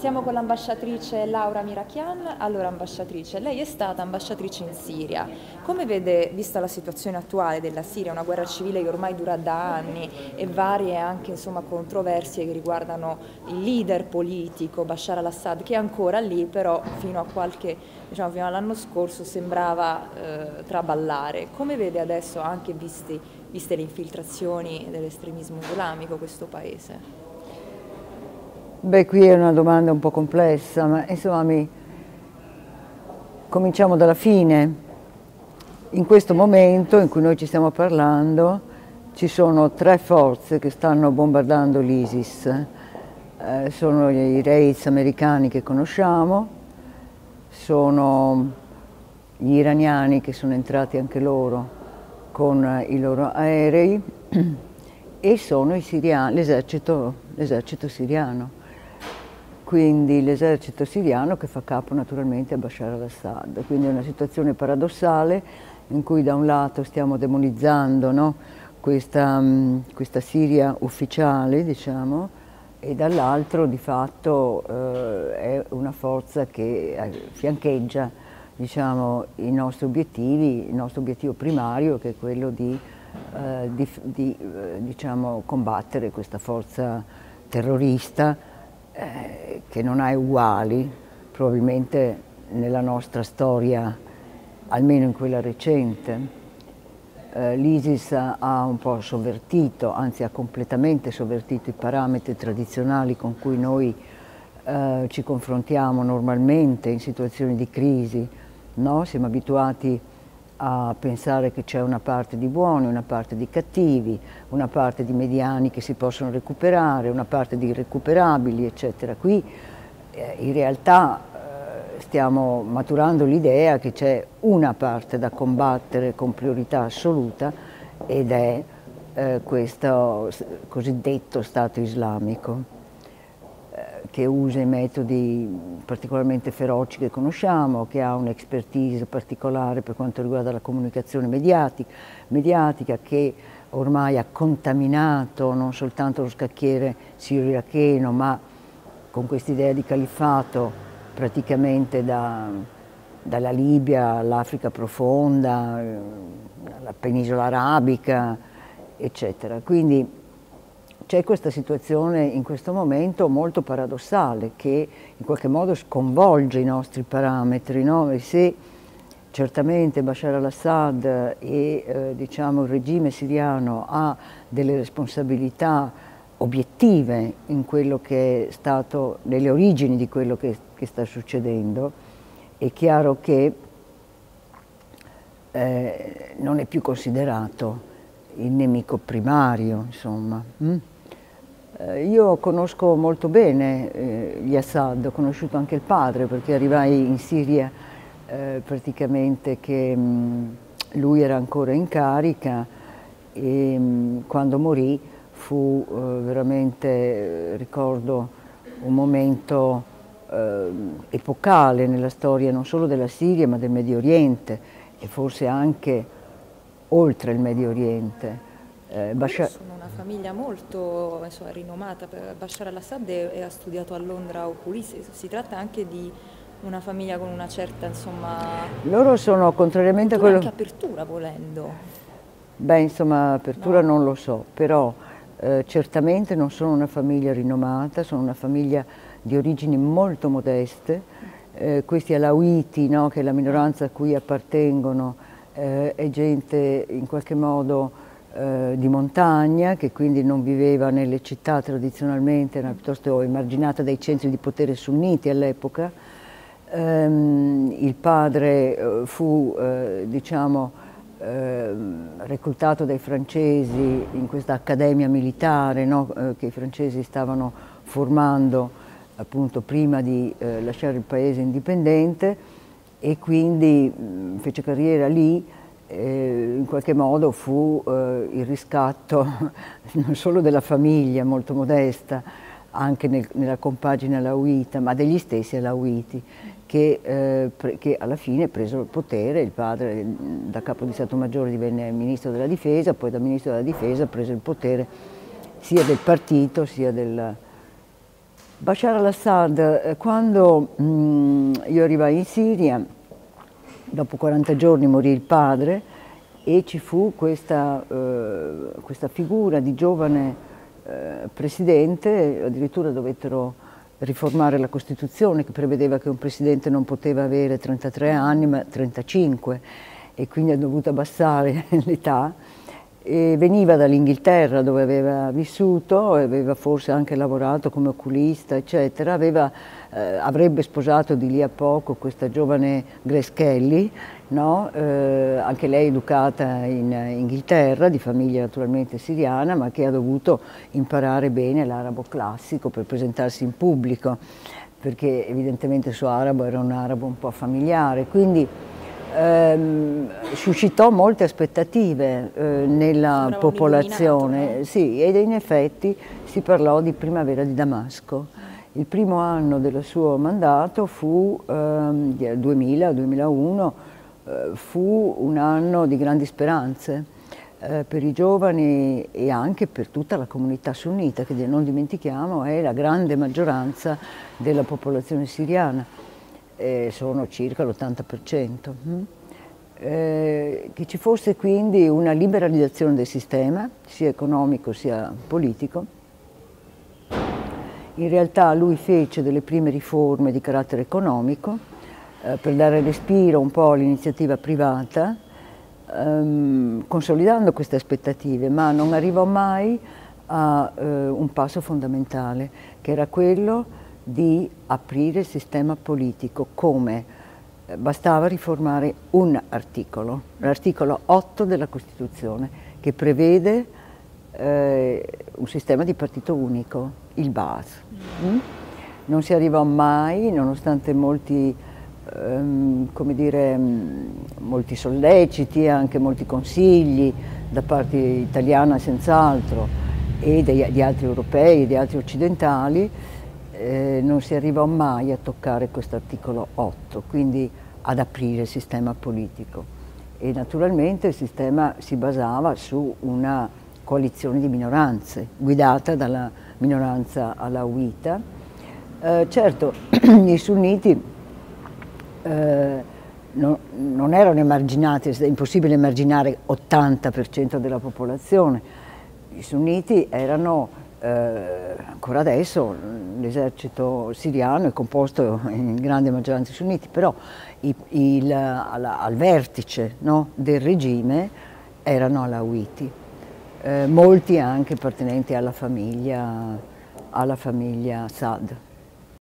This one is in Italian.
Siamo con l'ambasciatrice Laura Mirachian. Allora, ambasciatrice, lei è stata ambasciatrice in Siria. Come vede, vista la situazione attuale della Siria, una guerra civile che ormai dura da anni e varie anche insomma, controversie che riguardano il leader politico Bashar al-Assad, che è ancora lì, però fino qualche, diciamo, all'anno scorso sembrava eh, traballare. Come vede adesso, anche visti, viste le infiltrazioni dell'estremismo islamico, questo paese? Beh, qui è una domanda un po' complessa, ma insomma mi... cominciamo dalla fine. In questo momento in cui noi ci stiamo parlando ci sono tre forze che stanno bombardando l'ISIS. Eh, sono i raids americani che conosciamo, sono gli iraniani che sono entrati anche loro con i loro aerei e sono l'esercito siriano quindi l'esercito siriano che fa capo naturalmente a Bashar al-Assad. Quindi è una situazione paradossale in cui da un lato stiamo demonizzando no, questa, um, questa, Siria ufficiale, diciamo, e dall'altro di fatto eh, è una forza che eh, fiancheggia diciamo, i nostri obiettivi, il nostro obiettivo primario che è quello di, eh, di, di eh, diciamo, combattere questa forza terrorista eh, che non ha uguali probabilmente nella nostra storia, almeno in quella recente. Eh, L'ISIS ha un po' sovvertito, anzi ha completamente sovvertito i parametri tradizionali con cui noi eh, ci confrontiamo normalmente in situazioni di crisi. No? Siamo abituati a pensare che c'è una parte di buoni, una parte di cattivi, una parte di mediani che si possono recuperare, una parte di irrecuperabili, eccetera. Qui eh, in realtà eh, stiamo maturando l'idea che c'è una parte da combattere con priorità assoluta ed è eh, questo cosiddetto Stato islamico che usa i metodi particolarmente feroci che conosciamo, che ha un'expertise particolare per quanto riguarda la comunicazione mediatica, mediatica, che ormai ha contaminato non soltanto lo scacchiere sirio-iracheno, ma con quest'idea di califfato praticamente da, dalla Libia all'Africa profonda, alla penisola arabica, eccetera. Quindi c'è questa situazione in questo momento molto paradossale che in qualche modo sconvolge i nostri parametri. No? Se certamente Bashar al-Assad e eh, diciamo, il regime siriano ha delle responsabilità obiettive in quello che è stato, nelle origini di quello che, che sta succedendo, è chiaro che eh, non è più considerato il nemico primario, insomma. Mm? Eh, io conosco molto bene eh, gli Assad, ho conosciuto anche il padre perché arrivai in Siria eh, praticamente che mm, lui era ancora in carica e mm, quando morì fu veramente, ricordo, un momento epocale nella storia non solo della Siria ma del Medio Oriente e forse anche oltre il Medio Oriente. Eh, Bashar... Famiglia molto insomma, rinomata, Bashar al-Assad e ha studiato a Londra oculista, si tratta anche di una famiglia con una certa insomma... Loro sono contrariamente a quello... anche apertura volendo. Beh insomma apertura no. non lo so, però eh, certamente non sono una famiglia rinomata, sono una famiglia di origini molto modeste, eh, questi alawiti no, che è la minoranza a cui appartengono eh, è gente in qualche modo eh, di montagna, che quindi non viveva nelle città tradizionalmente, era piuttosto emarginata dai centri di potere sunniti all'epoca. Um, il padre uh, fu, uh, diciamo, uh, reclutato dai francesi in questa accademia militare no? che i francesi stavano formando appunto prima di lasciare il paese indipendente e quindi mh, fece carriera lì eh, in qualche modo fu eh, il riscatto non solo della famiglia molto modesta, anche nel, nella compagine alauita, ma degli stessi alauiti, che, eh, che, alla fine presero il potere, il padre da capo di Stato Maggiore divenne ministro della difesa, poi da ministro della difesa prese il potere sia del partito sia del, Bashar al-Assad, eh, quando mh, mm, io arrivai in Siria, dopo 40 giorni morì il padre e ci fu questa, eh, questa figura di giovane eh, presidente, addirittura dovettero riformare la Costituzione che prevedeva che un presidente non poteva avere 33 anni ma 35 e quindi ha dovuto abbassare l'età e veniva dall'Inghilterra dove aveva vissuto, aveva forse anche lavorato come oculista, eccetera, aveva, eh, avrebbe sposato di lì a poco questa giovane Grace Kelly, no? eh, anche lei educata in Inghilterra, di famiglia naturalmente siriana, ma che ha dovuto imparare bene l'arabo classico per presentarsi in pubblico, perché evidentemente il suo arabo era un arabo un po' familiare. Quindi, ehm, suscitò molte aspettative eh, nella Sembrava popolazione no? sì, ed in effetti si parlò di primavera di Damasco. Il primo anno del suo mandato fu, ehm, 2000-2001, eh, fu un anno di grandi speranze eh, per i giovani e anche per tutta la comunità sunnita, che non dimentichiamo è la grande maggioranza della popolazione siriana eh, sono circa l'80%. Mm? Eh, che ci fosse quindi una liberalizzazione del sistema, sia economico sia politico. In realtà lui fece delle prime riforme di carattere economico eh, per dare respiro un po' all'iniziativa privata, ehm, consolidando queste aspettative, ma non arrivò mai a eh, un passo fondamentale, che era quello di aprire il sistema politico come eh, bastava riformare un articolo, l'articolo 8 della Costituzione, che prevede eh, un sistema di partito unico, il BAS. Mm? Non si arrivò mai, nonostante molti, ehm, come dire, mm, molti solleciti, anche molti consigli da parte italiana senz'altro e di altri europei e di altri occidentali, eh, non si arrivò mai a toccare questo articolo 8, quindi ad aprire il sistema politico. E naturalmente il sistema si basava su una coalizione di minoranze, guidata dalla minoranza alawita. Eh, certo, i sunniti eh, non, non, erano emarginati, è impossibile emarginare 80% della popolazione. I sunniti erano eh, ancora adesso l'esercito siriano è composto in grande maggioranza sunniti, però il, il, al, al, vertice no, del regime erano alawiti, eh, molti anche appartenenti alla famiglia, alla famiglia Sad.